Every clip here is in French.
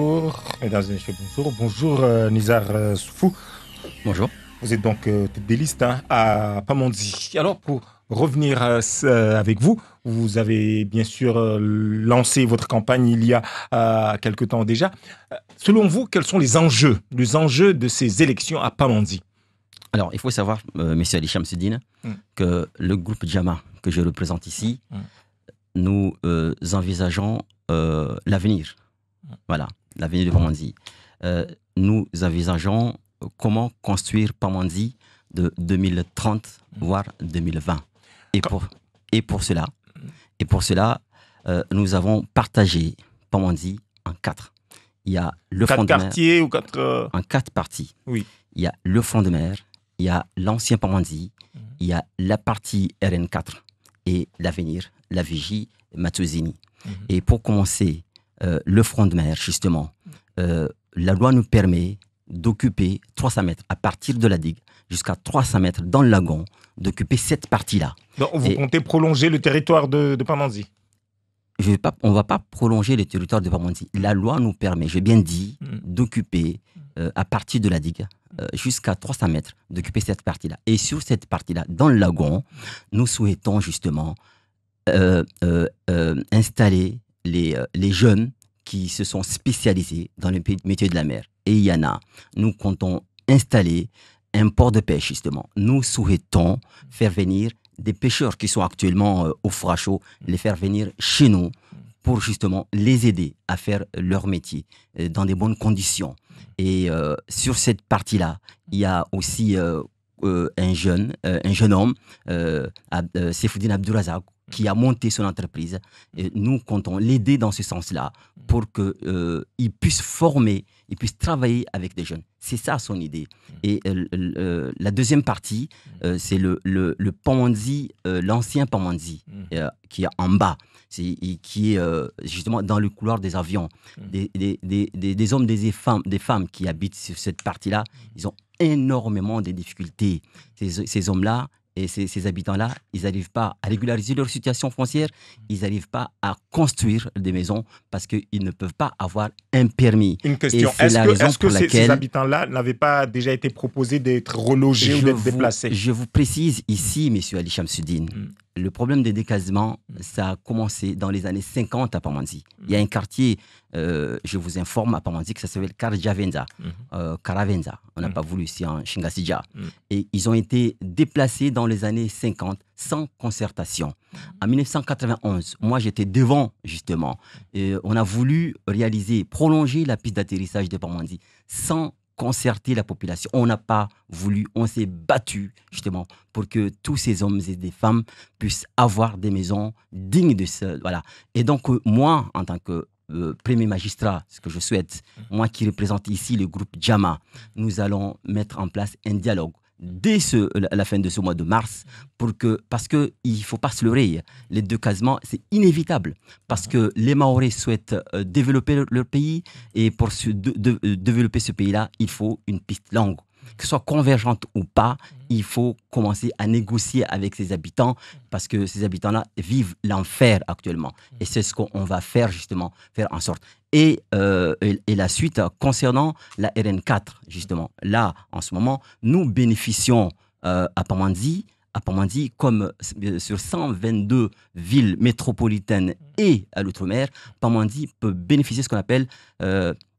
Bonjour, mesdames et messieurs, bonjour. Bonjour, euh, Nizar euh, Soufou. Bonjour. Vous êtes donc euh, tête des listes hein, à Pamandzi. Alors, pour revenir euh, avec vous, vous avez bien sûr lancé votre campagne il y a quelque temps déjà. Selon vous, quels sont les enjeux, les enjeux de ces élections à Pamandzi? Alors, il faut savoir, Monsieur Ali Shamsuddin, Mm. que le groupe Jama que je représente ici, Mm. nous envisageons l'avenir. Mm. Voilà, l'avenir de Pamandzi. Euh, nous envisageons comment construire Pamandzi de 2030, Mm. voire 2020. Et pour, et pour cela, et pour cela euh, nous avons partagé Pamandzi en quatre. Il y a le front Quatre de mer quartiers ou quatre... euh, en quatre parties. Oui. Il y a le front de mer, il y a l'ancien Pamandzi, Mhm. il y a la partie RN4 et l'avenir, la vigie Matosini. Mhm. Et pour commencer, euh, le front de mer, justement, euh, la loi nous permet d'occuper 300 mètres à partir de la digue jusqu'à 300 mètres dans le lagon, d'occuper cette partie-là. donc, vous Et- comptez prolonger le territoire de, de Pamandzi Je vais pas, on ne va pas prolonger le territoire de Pamandzi. La loi nous permet, j'ai bien dit, Mhm. d'occuper euh, à partir de la digue euh, jusqu'à 300 mètres, d'occuper cette partie-là. Et sur cette partie-là, dans le lagon, nous souhaitons justement euh, installer les, euh, les jeunes qui se sont spécialisés dans le mé- métier de la mer. Et il y en a. Nous comptons installer un port de pêche, justement. Nous souhaitons faire venir des pêcheurs qui sont actuellement euh, au chaud, les faire venir chez nous pour justement les aider à faire leur métier euh, dans des bonnes conditions. Et sur cette partie-là, il y a aussi un jeune, un jeune homme, euh, Seyfouddin Abdourazak, qui a monté son entreprise. Et nous comptons l'aider dans ce sens-là pour qu'il puisse former, il puisse travailler avec des jeunes. C'est ça son idée. Et euh, euh, la deuxième partie, euh, c'est le, le, Pamandzi, euh, l'ancien Pamandzi, euh, qui est en bas, qui est euh, justement dans le couloir des avions. Des, des, hommes, des femmes, des femmes qui habitent sur cette partie-là, ils ont énormément de difficultés. Ces hommes-là et ces, ces habitants-là, ils n'arrivent pas à régulariser leur situation foncière, ils n'arrivent pas à construire des maisons parce qu'ils ne peuvent pas avoir un permis. Une question. Est-ce que, raison est-ce que ces, habitants-là n'avaient pas déjà été proposés d'être relogés ou d'être déplacés? Je vous précise ici, monsieur Ali Shamsuddin, Mm. Le problème des décassements, Mm. ça a commencé dans les années 50 à Pamandzi. Il y a un quartier, euh, je vous informe, à Pamandzi, qui s'appelle Karjavenza, Mhm. euh, Karavenza. On n'a Mm. pas voulu ici en Shingasija. Mm. Et ils ont été déplacés dans les années 50 sans concertation. En 1991, moi j'étais devant justement. Et on a voulu réaliser, prolonger la piste d'atterrissage de Pamandzi sans concerter la population. On n'a pas voulu, on s'est battu justement pour que tous ces hommes et des femmes puissent avoir des maisons dignes de ce. Voilà. Et donc, euh, moi, en tant que euh, premier magistrat, ce que je souhaite, moi qui représente ici le groupe JAMA, nous allons mettre en place un dialogue dès la fin de ce mois de mars pour que parce que il faut pas se leurrer les deux casements c'est inévitable. Parce que les Maoris souhaitent euh, développer leur, pays et pour euh, développer ce pays-là il faut une piste longue que ce soit convergente ou pas, il faut commencer à négocier avec ces habitants parce que ces habitants-là vivent l'enfer actuellement. Et c'est ce qu'on va faire justement, faire en sorte. Et, euh, et, la suite, concernant la RN4, justement, là, en ce moment, nous bénéficions euh, à Pamandzi, à Pamandzi, comme euh, sur 122 villes métropolitaines et à l'outre-mer, Pamandzi peut bénéficier de ce qu'on appelle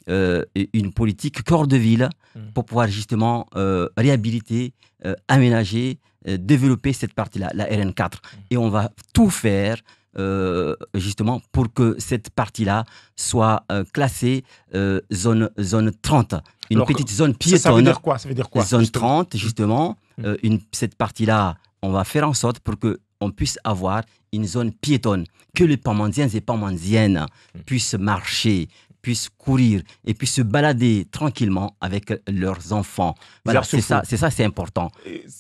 euh, une politique cœur de ville Mm. pour pouvoir justement euh, réhabiliter, euh, aménager, développer cette partie-là, la RN4. Et on va tout faire euh, justement pour que cette partie-là soit euh, classée euh, zone, zone 30. Une Alors, petite zone Ça, ça veut piétonne, dire quoi? Ça veut dire quoi zone justement? 30 justement. Mm. Euh, une, cette partie-là, on va faire en sorte pour que on puisse avoir une zone piétonne, que les Pamandiens et Pamandiennes puissent marcher, puissent courir et puissent se balader tranquillement avec leurs enfants. Voilà, c'est ça, c'est ça, c'est important.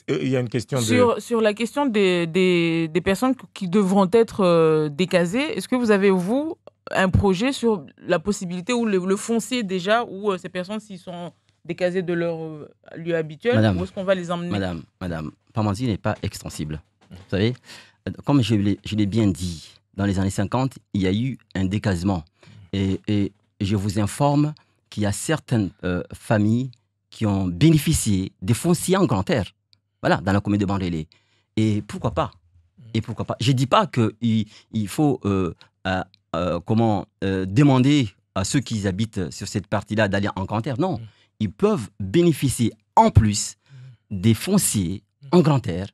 Il y a une question de. Sur, sur la question des, des, des personnes qui devront être euh, décasées, est-ce que vous avez, vous, un projet sur la possibilité ou le, le foncier déjà, où euh, ces personnes, s'ils sont décasées de leur euh, lieu habituel, Madame, où est-ce qu'on va les emmener? Madame, madame, Pamandzi n'est pas extensible. Vous savez, comme je l'ai je l'ai bien dit, dans les années 50, il y a eu un décasement. Et, et je vous informe qu'il y a certaines euh, familles qui ont bénéficié des fonciers en grand air, voilà, dans la commune de Bandélé. Et pourquoi pas? Et pourquoi pas? Je ne dis pas qu'il il faut euh, euh, comment demander à ceux qui habitent sur cette partie-là d'aller en grand air. Non, Mm. ils peuvent bénéficier en plus des fonciers en grand air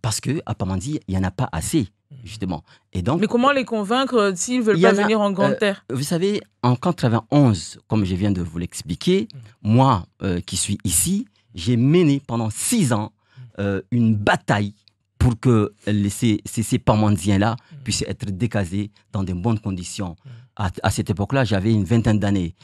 parce que à Pamandzi, il n'y en a pas assez, justement. Et donc, Mais comment les convaincre euh, s'ils ne veulent pas a, venir en grande euh, terre vous savez, en 91, comme je viens de vous l'expliquer, moi euh, qui suis ici, j'ai mené pendant six ans euh, une bataille pour que les- ces, ces, Pamandiens-là puissent être décasés dans de bonnes conditions. À, à cette époque-là, j'avais une vingtaine d'années.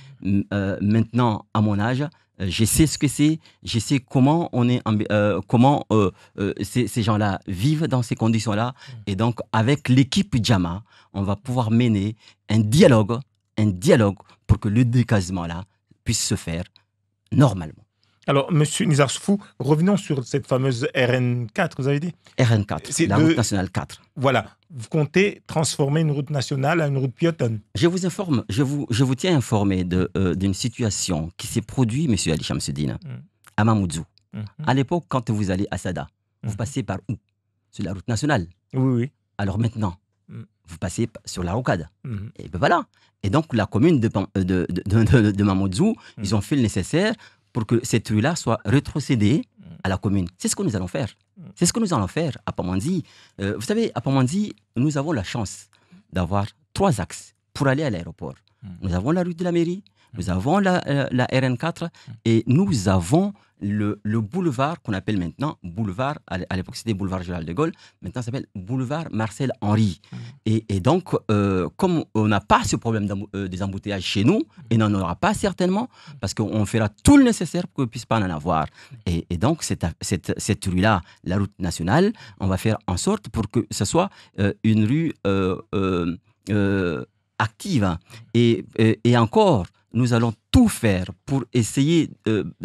Euh, maintenant, à mon âge, je sais ce que c'est, je sais comment on est, euh, comment euh, euh, ces, gens-là vivent dans ces conditions-là. Et donc, avec l'équipe Jama, on va pouvoir mener un dialogue, un dialogue pour que le décasement-là puisse se faire normalement. Alors, Monsieur Nizar Soufou, revenons sur cette fameuse RN4, vous avez dit RN4, C'est la de- route nationale 4. Voilà, vous comptez transformer une route nationale en une route piétonne. Je vous informe, je vous, je vous tiens informé de, euh, d'une situation qui s'est produite, monsieur Ali Shamsuddin, Mm. à Mamoudzou. Mhm. À l'époque, quand vous allez à Sada, vous Mhm. passez par où? Sur la route nationale. Oui, oui. Alors maintenant, Mm. vous passez sur la rocade. Mhm. Et ben voilà. Et donc, la commune de, euh, de, de, de, de- de Mamoudzou, Mm. ils ont fait le nécessaire pour que cette rue-là soit rétrocédée Mm. à la commune. C'est ce que nous allons faire. Mm. C'est ce que nous allons faire à Pamandzi. Euh, vous savez, à Pamandzi, nous avons la chance d'avoir trois axes pour aller à l'aéroport. Mm. Nous avons la rue de la mairie, nous avons la, euh, la RN4 et nous avons le, le boulevard qu'on appelle maintenant boulevard, à l'époque c'était boulevard Général de Gaulle, maintenant ça s'appelle boulevard Marcel Henry. Et, donc, euh, comme on n'a pas ce problème euh, des embouteillages chez nous, et n'en aura pas certainement, parce qu'on fera tout le nécessaire pour qu'on ne puisse pas en avoir. Et, donc, cette, cette, rue-là, la route nationale, on va faire en sorte pour que ce soit une rue active. Et, et encore, nous allons tout faire pour essayer.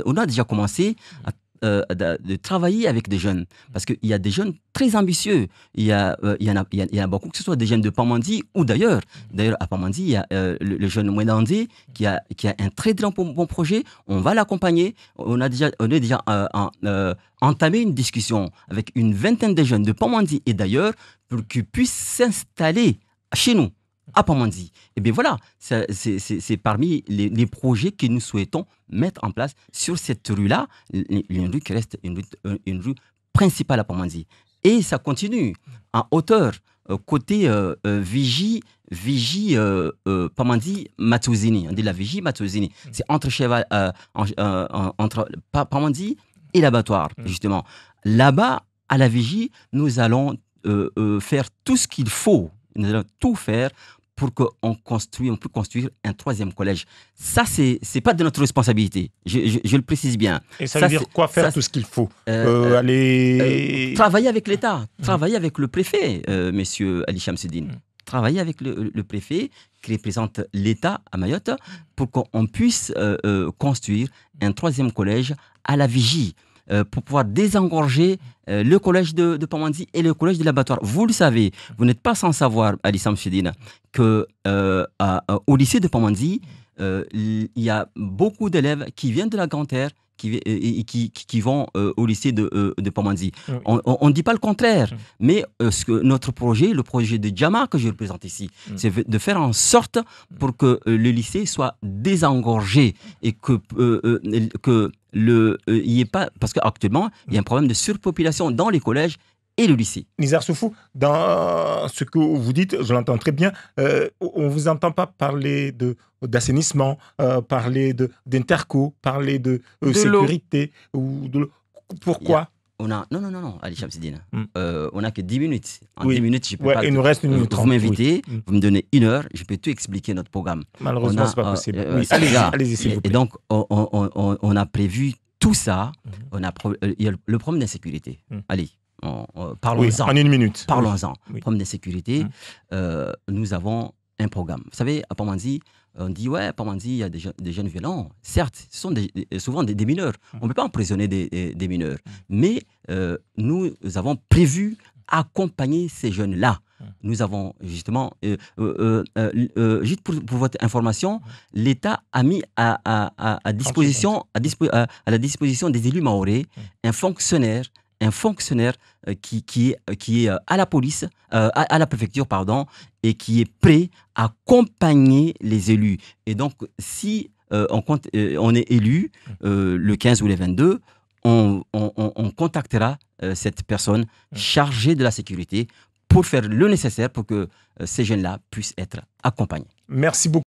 on a déjà commencé à euh, de, travailler avec des jeunes. Parce qu'il y a des jeunes très ambitieux. Il y, a, en a, beaucoup, que ce soit des jeunes de Pamandi ou d'ailleurs. D'ailleurs, à Pamandi, il y a euh, le, jeune Mwendandé qui a, un très très bon, projet. On va l'accompagner. On a déjà, euh, entamé une discussion avec une vingtaine de jeunes de Pamandi et d'ailleurs pour qu'ils puissent s'installer chez nous à Pamandzi. Et bien voilà, c'est parmi les, les projets que nous souhaitons mettre en place sur cette rue-là, une rue qui reste une rue, une rue principale à Pamandzi. Et ça continue en hauteur, euh, côté euh, euh, Vigie, Vigie euh, euh, Pamandzi, Matouzini. On dit la Vigie, Matouzini. C'est entre, cheval, euh, en- euh, en- entre Pa- Pamandzi et l'abattoir, Mm. justement. Là-bas, à la Vigie, nous allons euh, euh, faire tout ce qu'il faut. Nous allons tout faire pour qu'on construise, on peut construire un troisième collège. Ça, c'est c'est pas de notre responsabilité. Je, je- je le précise bien. Et ça, Ça, veut dire quoi faire ça, tout ce qu'il faut Euh, Euh, euh, Aller. Travailler avec l'État, travailler avec le préfet, monsieur Ali Shamsuddin. Mhm. Travailler avec le, le préfet qui représente l'État à Mayotte pour qu'on puisse construire un troisième collège à la vigie. Euh, pour pouvoir désengorger euh, le collège de, de Pamandzi et le collège de l'abattoir. Vous le savez, vous n'êtes pas sans savoir, Ali Samsudine, que euh, à- au lycée de Pamandzi, il y a beaucoup d'élèves qui viennent de la Grande Terre qui, qui, qui- vont euh, au lycée de, euh, de Pamandzi. Oui. On ne dit pas le contraire, mais euh, ce que notre projet, le projet de Jama que je représente ici, c'est de faire en sorte pour que le lycée soit désengorgé et que, que le, euh, il y ait pas. Parce qu'actuellement, il y a un problème de surpopulation dans les collèges et le lycée. Nizar Soufou, dans ce que vous dites, je l'entends très bien, euh, on ne vous entend pas parler de d'assainissement, euh, parler de d'interco, parler de, euh, De l'eau. sécurité ou de. Pourquoi? On a, non, non, non, non, Ali Shamsidine. Mm. Euh, on n'a que 10 minutes. En Oui. 10 minutes, je peux Ouais, pas. il nous reste une minute vous m'invitez, oui. Mm. vous me donnez une heure, je peux tout expliquer notre programme. Malheureusement, a, c'est pas euh, possible. euh, Oui, allez-y, ça. allez-y, s'il Et, vous et plaît. donc, on, on- on- on a prévu tout ça. Mhm. On a pro- euh, il y a le- problème d'insécurité. Mhm. Allez, parlons-en. en une minute. Parlons-en. Problème d'insécurité, nous avons un programme. Vous savez, à Pamandzi, on dit, ouais, à Pamandzi, il y a des, je- des jeunes violents. Certes, ce sont des- souvent des, des mineurs. Mhm. On ne peut pas emprisonner des, mineurs. Mais euh, nous avons prévu accompagner ces jeunes-là nous avons justement, euh, euh, juste pour, pour votre information, l'État a mis à, à- à- à disposition, à, dispo- à- à la disposition des élus maorais un fonctionnaire, un fonctionnaire euh, qui, qui est, qui est euh, à la police, euh, à, la préfecture, pardon, et qui est prêt à accompagner les élus. Et donc, si euh, on, compte, euh, on est élu euh, le 15 ou le 22, on, on- on- on contactera euh, cette personne chargée de la sécurité pour faire le nécessaire pour que euh, ces jeunes-là puissent être accompagnés. Merci beaucoup.